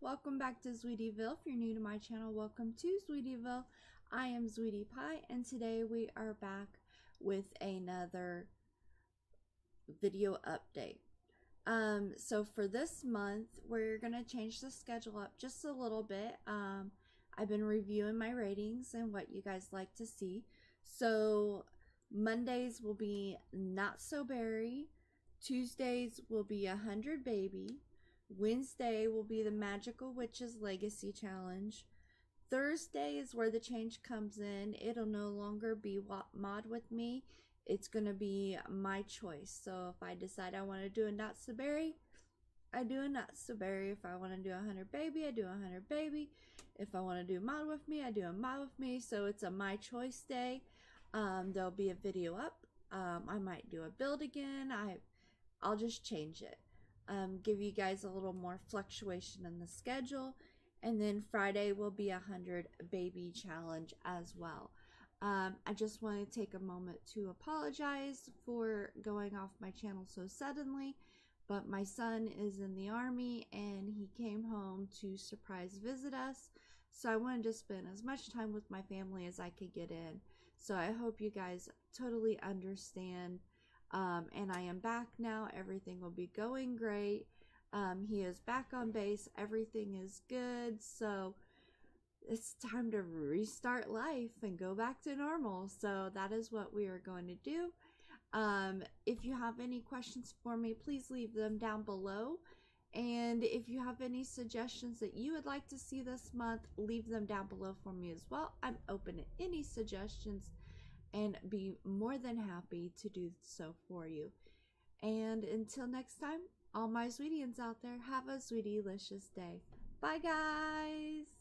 welcome back to Zweetieville. If you're new to my channel, welcome to Zweetieville. I am Zweetie Pie and today we are back with another video update. Um, so for this month, we're going to change the schedule up just a little bit. Um, I've been reviewing my ratings and what you guys like to see. So Mondays will be Not So Berry. Tuesdays will be a 100 Baby. Wednesday will be the Magical Witches Legacy Challenge. Thursday is where the change comes in. It'll no longer be mod with me. It's going to be my choice. So if I decide I want to do a Not So Berry, I do a Not So Berry. If I want to do a 100 Baby, I do a 100 Baby. If I want to do mod with me, I do a mod with me. So it's a my choice day. Um, there'll be a video up. Um, I might do a build again. I, I'll just change it um, give you guys a little more fluctuation in the schedule. And then Friday will be a 100 baby challenge as well. Um, I just want to take a moment to apologize for going off my channel so suddenly, but my son is in the army and he came home to surprise visit us. So I wanted to spend as much time with my family as I could get in. So I hope you guys totally understand um, and I am back now. Everything will be going great. Um, he is back on base. Everything is good. So it's time to restart life and go back to normal. So that is what we are going to do. Um, if you have any questions for me, please leave them down below. And if you have any suggestions that you would like to see this month, leave them down below for me as well. I'm open to any suggestions and be more than happy to do so for you. And until next time, all my Zweetians out there, have a sweetie delicious day. Bye, guys.